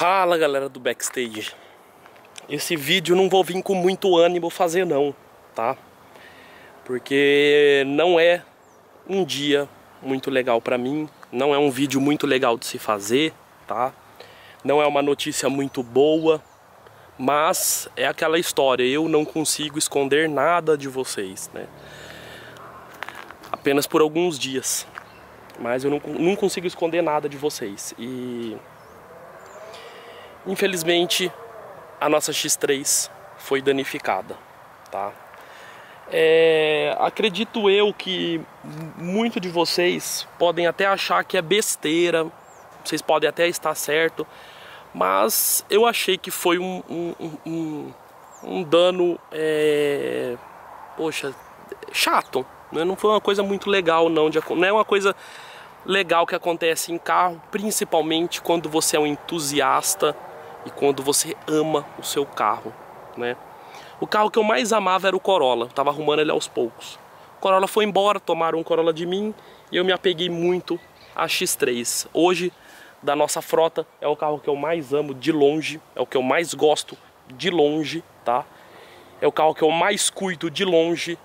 Fala galera do backstage Esse vídeo não vou vir com muito ânimo fazer não, tá? Porque não é um dia muito legal pra mim Não é um vídeo muito legal de se fazer, tá? Não é uma notícia muito boa Mas é aquela história, eu não consigo esconder nada de vocês, né? Apenas por alguns dias Mas eu não, não consigo esconder nada de vocês E Infelizmente, a nossa X3 foi danificada, tá? É, acredito eu que muito de vocês podem até achar que é besteira, vocês podem até estar certo, mas eu achei que foi um, um, um, um dano, é, poxa, chato, né? não foi uma coisa muito legal não, de, não é uma coisa legal que acontece em carro, principalmente quando você é um entusiasta e quando você ama o seu carro, né? O carro que eu mais amava era o Corolla, eu tava arrumando ele aos poucos. O Corolla foi embora, tomaram um Corolla de mim e eu me apeguei muito a X3. Hoje, da nossa frota, é o carro que eu mais amo de longe, é o que eu mais gosto de longe, tá? É o carro que eu mais cuido de longe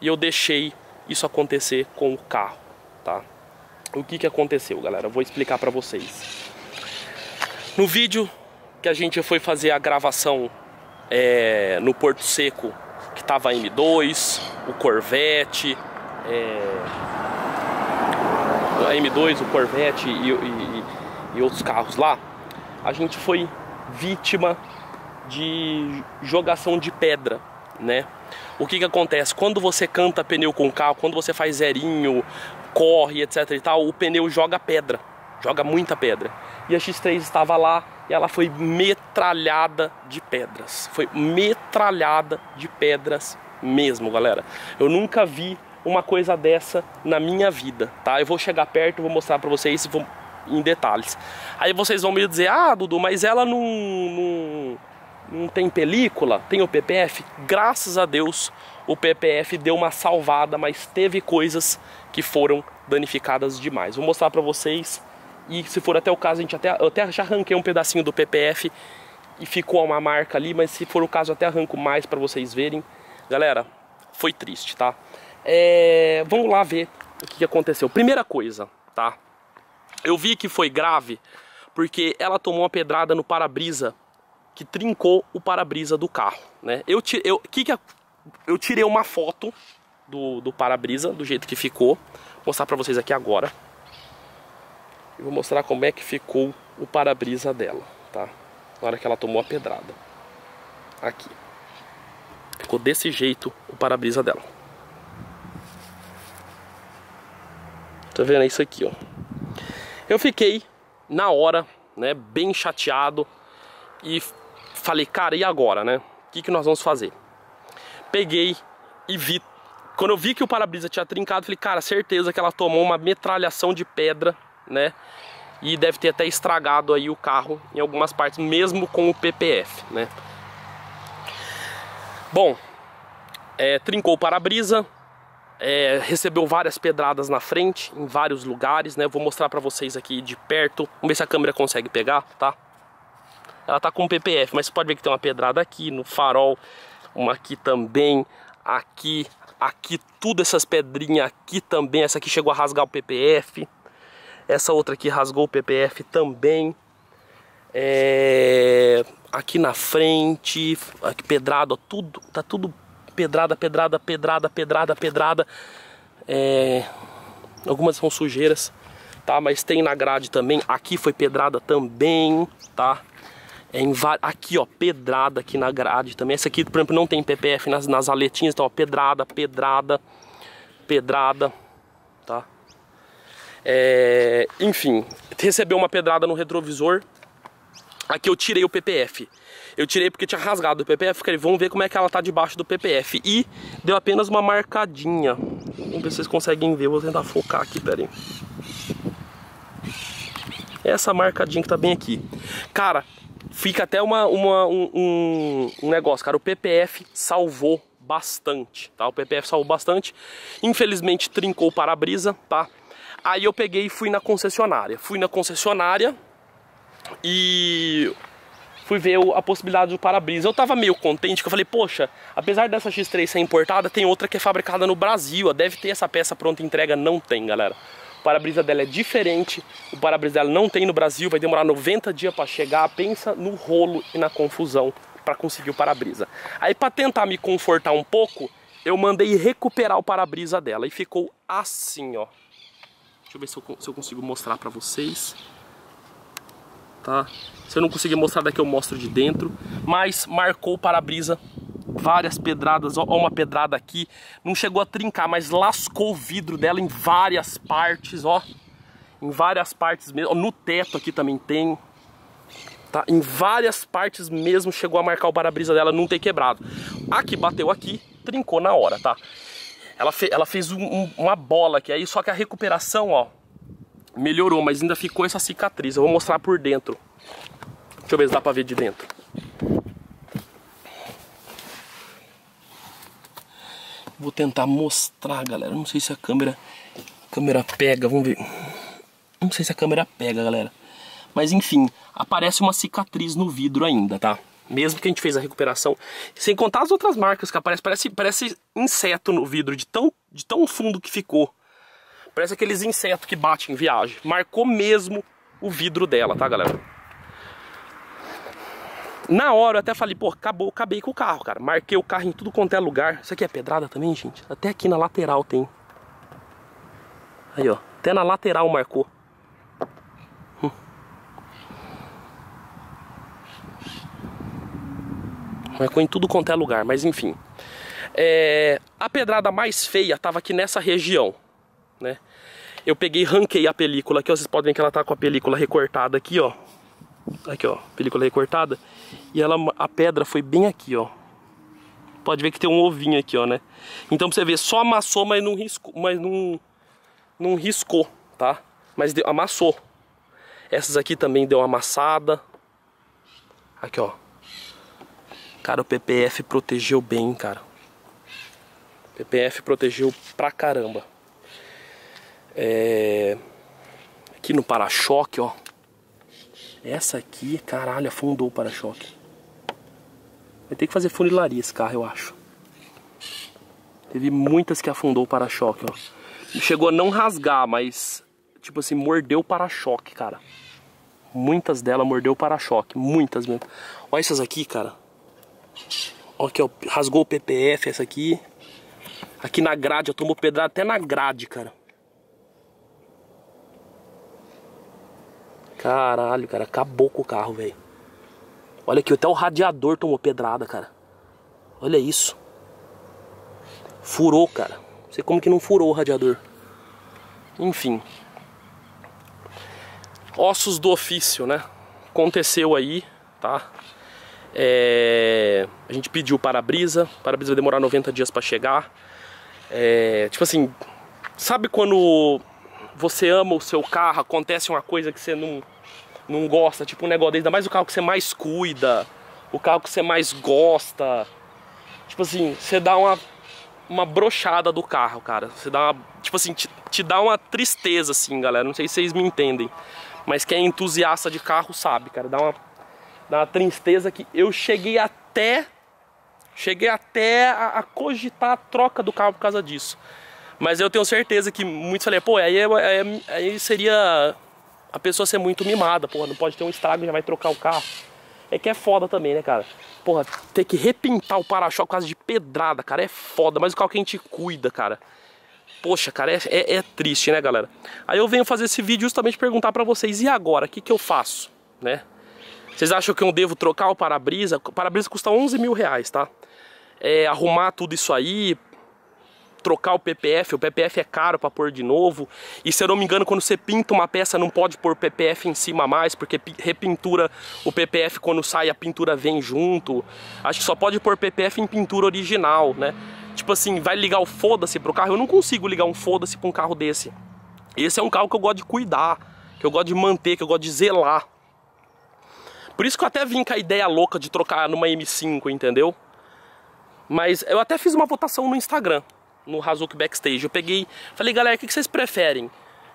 e eu deixei isso acontecer com o carro, tá? O que que aconteceu, galera? Eu vou explicar para vocês. No vídeo que a gente foi fazer a gravação é, no Porto Seco, que tava a M2, o Corvette, é, a M2, o Corvette e, e, e outros carros lá, a gente foi vítima de jogação de pedra, né? O que que acontece? Quando você canta pneu com carro, quando você faz zerinho, corre, etc e tal, o pneu joga pedra, joga muita pedra. E a X3 estava lá e ela foi metralhada de pedras. Foi metralhada de pedras mesmo, galera. Eu nunca vi uma coisa dessa na minha vida, tá? Eu vou chegar perto, vou mostrar para vocês em detalhes. Aí vocês vão me dizer, ah, Dudu, mas ela não, não, não tem película, tem o PPF? Graças a Deus o PPF deu uma salvada, mas teve coisas que foram danificadas demais. Vou mostrar para vocês e se for até o caso, a gente até, eu até já arranquei um pedacinho do PPF e ficou uma marca ali, mas se for o caso, até arranco mais para vocês verem. Galera, foi triste, tá? É, vamos lá ver o que aconteceu. Primeira coisa, tá? Eu vi que foi grave porque ela tomou uma pedrada no para-brisa que trincou o para-brisa do carro, né? Eu, eu, que que, eu tirei uma foto do, do para-brisa, do jeito que ficou. Vou mostrar pra vocês aqui agora e vou mostrar como é que ficou o para-brisa dela, tá? Na hora que ela tomou a pedrada. Aqui. Ficou desse jeito o para-brisa dela. Tá vendo? É isso aqui, ó. Eu fiquei, na hora, né, bem chateado e falei, cara, e agora, né? O que, que nós vamos fazer? Peguei e vi. Quando eu vi que o para-brisa tinha trincado, falei, cara, certeza que ela tomou uma metralhação de pedra né? E deve ter até estragado aí o carro em algumas partes, mesmo com o PPF, né? Bom, é, trincou o para-brisa, é, recebeu várias pedradas na frente, em vários lugares, né? Vou mostrar pra vocês aqui de perto. Vamos ver se a câmera consegue pegar, tá? Ela tá com PPF, mas você pode ver que tem uma pedrada aqui no farol, uma aqui também, aqui, aqui, tudo essas pedrinhas aqui também. Essa aqui chegou a rasgar o PPF, essa outra aqui rasgou o PPF também. É, aqui na frente, aqui pedrado, ó, tudo, tá tudo pedrada, pedrada, pedrada, pedrada, pedrada. É, algumas são sujeiras, tá? Mas tem na grade também. Aqui foi pedrada também, tá? É aqui, ó, pedrada aqui na grade também. Essa aqui, por exemplo, não tem PPF nas, nas aletinhas, então, ó, pedrada, pedrada, pedrada, tá? É, enfim, recebeu uma pedrada no retrovisor. Aqui eu tirei o PPF. Eu tirei porque tinha rasgado o PPF. Falei, vamos ver como é que ela tá debaixo do PPF. E deu apenas uma marcadinha. Vamos ver se vocês conseguem ver. Vou tentar focar aqui, pera aí. Essa marcadinha que tá bem aqui. Cara, fica até uma, uma um, um, um negócio, cara. O PPF salvou bastante, tá? O PPF salvou bastante. Infelizmente trincou o para-brisa, tá? Aí eu peguei e fui na concessionária. Fui na concessionária E fui ver a possibilidade do para-brisa. Eu tava meio contente, que eu falei, poxa, apesar dessa X3 ser importada, tem outra que é fabricada no Brasil, deve ter essa peça pronta entrega, não tem, galera. O para-brisa dela é diferente, o para-brisa dela não tem no Brasil, vai demorar 90 dias para chegar, pensa no rolo e na confusão para conseguir o para-brisa. Aí para tentar me confortar um pouco, eu mandei recuperar o para-brisa dela e ficou assim, ó. Deixa eu ver se eu, se eu consigo mostrar para vocês tá? Se eu não conseguir mostrar daqui eu mostro de dentro, mas marcou o para-brisa várias pedradas, ó, uma pedrada aqui, não chegou a trincar, mas lascou o vidro dela em várias partes, ó, em várias partes mesmo, no teto aqui também tem, tá? Em várias partes mesmo chegou a marcar o para-brisa dela não ter quebrado. Aqui bateu aqui, trincou na hora, tá? Ela, fe ela fez um, um, uma bola aqui, aí só que a recuperação, ó, melhorou, mas ainda ficou essa cicatriz. Eu vou mostrar por dentro. Deixa eu ver se dá pra ver de dentro. Vou tentar mostrar, galera. Não sei se a câmera, a câmera pega, vamos ver. Não sei se a câmera pega, galera. Mas enfim, aparece uma cicatriz no vidro ainda, tá? Mesmo que a gente fez a recuperação. Sem contar as outras marcas que aparecem. Parece, parece inseto no vidro, de tão, de tão fundo que ficou. Parece aqueles insetos que batem em viagem. Marcou mesmo o vidro dela, tá, galera? Na hora eu até falei, pô, acabou, acabei com o carro, cara. Marquei o carro em tudo quanto é lugar. Isso aqui é pedrada também, gente? Até aqui na lateral tem. Aí, ó. Até na lateral marcou. Marcou em tudo quanto é lugar, mas enfim. É... A pedrada mais feia tava aqui nessa região né? Eu peguei ranquei a película aqui, ó, vocês podem ver que ela tá com a película recortada aqui, ó. Aqui, ó, película recortada. E ela, a pedra foi bem aqui, ó. Pode ver que tem um ovinho aqui, ó, né? Então pra você ver, só amassou, mas não riscou, mas não, não riscou, tá? Mas deu, amassou. Essas aqui também deu uma amassada. Aqui, ó. Cara, o PPF protegeu bem, cara. O PPF protegeu pra caramba. É... Aqui no para-choque, ó. Essa aqui, caralho, afundou o para-choque. Vai ter que fazer funilaria esse carro, eu acho. Teve muitas que afundou o para-choque, ó. Chegou a não rasgar, mas, tipo assim, mordeu o para-choque, cara. Muitas delas mordeu o para-choque, muitas mesmo. Olha essas aqui, cara. Olha aqui, ó, rasgou o PPF essa aqui. Aqui na grade, tomou pedrada até na grade, cara. Caralho, cara, acabou com o carro, velho. Olha aqui, até o radiador tomou pedrada, cara. Olha isso. Furou, cara. Não sei como que não furou o radiador. Enfim. Ossos do ofício, né? Aconteceu aí, tá? É... A gente pediu para-brisa. Para-brisa vai demorar 90 dias para chegar. É... Tipo assim, sabe quando você ama o seu carro, acontece uma coisa que você não, não gosta, tipo um negócio ainda mais o carro que você mais cuida, o carro que você mais gosta. Tipo assim, você dá uma, uma brochada do carro, cara. Você dá uma, tipo assim, te, te dá uma tristeza, assim, galera. Não sei se vocês me entendem. Mas quem é entusiasta de carro sabe, cara. Dá uma, uma tristeza que eu cheguei até. Cheguei até a, a cogitar a troca do carro por causa disso. Mas eu tenho certeza que muitos falei, pô, aí, aí, aí seria a pessoa ser muito mimada, porra, não pode ter um estrago e já vai trocar o carro. É que é foda também, né, cara? Porra, ter que repintar o para-choque por causa de pedrada, cara, é foda, mas o carro que a gente cuida, cara. Poxa, cara, é, é, é triste, né, galera? Aí eu venho fazer esse vídeo justamente perguntar pra vocês, e agora, o que, que eu faço, né? Vocês acham que eu devo trocar o para-brisa? O para-brisa custa 11 mil reais, tá? É, arrumar tudo isso aí, trocar o PPF, o PPF é caro para pôr de novo. E se eu não me engano, quando você pinta uma peça, não pode pôr PPF em cima mais, porque repintura o PPF quando sai, a pintura vem junto. Acho que só pode pôr PPF em pintura original, né? Tipo assim, vai ligar o foda-se pro carro. Eu não consigo ligar um foda-se pra um carro desse. Esse é um carro que eu gosto de cuidar, que eu gosto de manter, que eu gosto de zelar. Por isso que eu até vim com a ideia louca de trocar numa M5, entendeu? Mas eu até fiz uma votação no Instagram no Hazuki Backstage. Eu peguei, falei, galera, o que vocês preferem?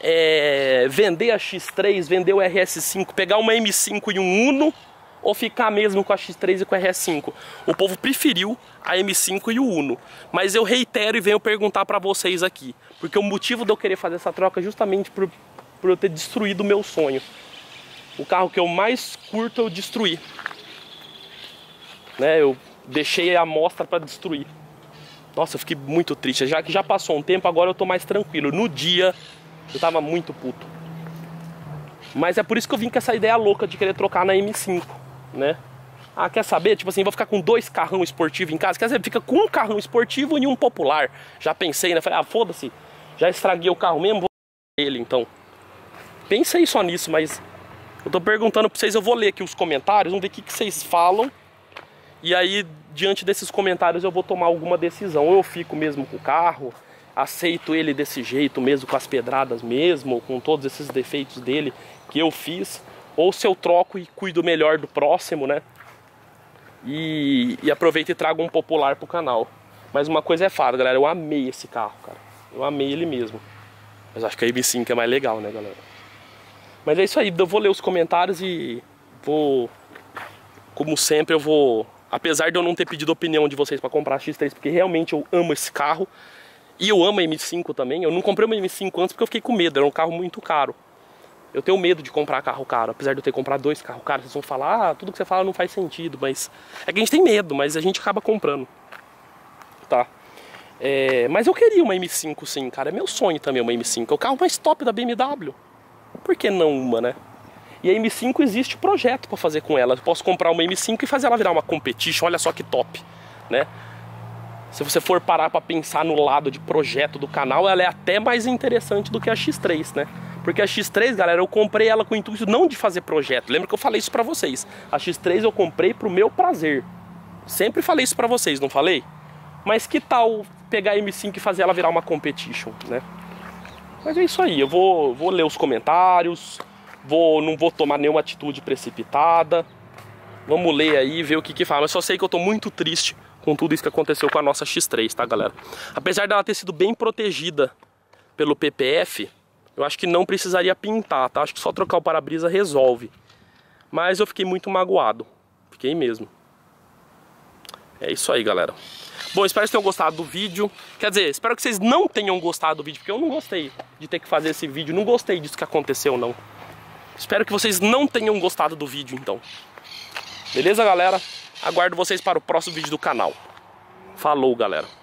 é, vender a X3, vender o RS5, pegar uma M5 e um Uno ou ficar mesmo com a X3 e com a RS5. O povo preferiu a M5 e o Uno. Mas eu reitero e venho perguntar para vocês aqui, porque o motivo de eu querer fazer essa troca é justamente por, por eu ter destruído o meu sonho. O carro que eu mais curto eu destruí. Né, eu deixei a amostra para destruir. Nossa, eu fiquei muito triste. Já que já passou um tempo, agora eu tô mais tranquilo. No dia, eu tava muito puto. Mas é por isso que eu vim com essa ideia louca de querer trocar na M5, né? Ah, quer saber? Tipo assim, vou ficar com dois carrão esportivos em casa. Quer dizer, fica com um carrão esportivo e um popular. Já pensei, né? Falei, ah, foda-se. Já estraguei o carro mesmo, vou ele então. Pensei só nisso, mas eu tô perguntando pra vocês, eu vou ler aqui os comentários, vamos ver o que, que vocês falam. E aí, diante desses comentários, eu vou tomar alguma decisão. Ou eu fico mesmo com o carro, aceito ele desse jeito mesmo, com as pedradas mesmo, com todos esses defeitos dele que eu fiz, ou se eu troco e cuido melhor do próximo, né? E, e aproveito e trago um popular pro canal. Mas uma coisa é fato, galera, eu amei esse carro, cara. Eu amei ele mesmo. Mas acho que a IB5 é mais legal, né, galera? Mas é isso aí, eu vou ler os comentários e vou... Como sempre, eu vou... Apesar de eu não ter pedido opinião de vocês para comprar a X3, porque realmente eu amo esse carro, e eu amo a M5 também. Eu não comprei uma M5 antes porque eu fiquei com medo, era um carro muito caro. Eu tenho medo de comprar carro caro, apesar de eu ter comprado dois carros caros. Vocês vão falar, ah, tudo que você fala não faz sentido, mas é que a gente tem medo, mas a gente acaba comprando. Tá. É, mas eu queria uma M5 sim, cara. É meu sonho também uma M5. É o carro mais top da BMW. Por que não uma, né? E a M5 existe projeto para fazer com ela. Eu posso comprar uma M5 e fazer ela virar uma competition. Olha só que top, né? Se você for parar para pensar no lado de projeto do canal, ela é até mais interessante do que a X3, né? Porque a X3, galera, eu comprei ela com o intuito não de fazer projeto. Lembra que eu falei isso pra vocês. A X3 eu comprei pro meu prazer. Sempre falei isso pra vocês, não falei? Mas que tal pegar a M5 e fazer ela virar uma competition, né? Mas é isso aí, eu vou, vou ler os comentários, vou, não vou tomar nenhuma atitude precipitada. Vamos ler aí, ver o que que fala. Eu só sei que eu tô muito triste com tudo isso que aconteceu com a nossa X3, tá, galera? Apesar dela ter sido bem protegida pelo PPF, eu acho que não precisaria pintar, tá? Acho que só trocar o para-brisa resolve. Mas eu fiquei muito magoado. Fiquei mesmo. É isso aí, galera. Bom, espero que tenham gostado do vídeo. Quer dizer, espero que vocês não tenham gostado do vídeo, porque eu não gostei de ter que fazer esse vídeo. Não gostei disso que aconteceu, não. Espero que vocês não tenham gostado do vídeo, então. Beleza, galera? Aguardo vocês para o próximo vídeo do canal. Falou, galera.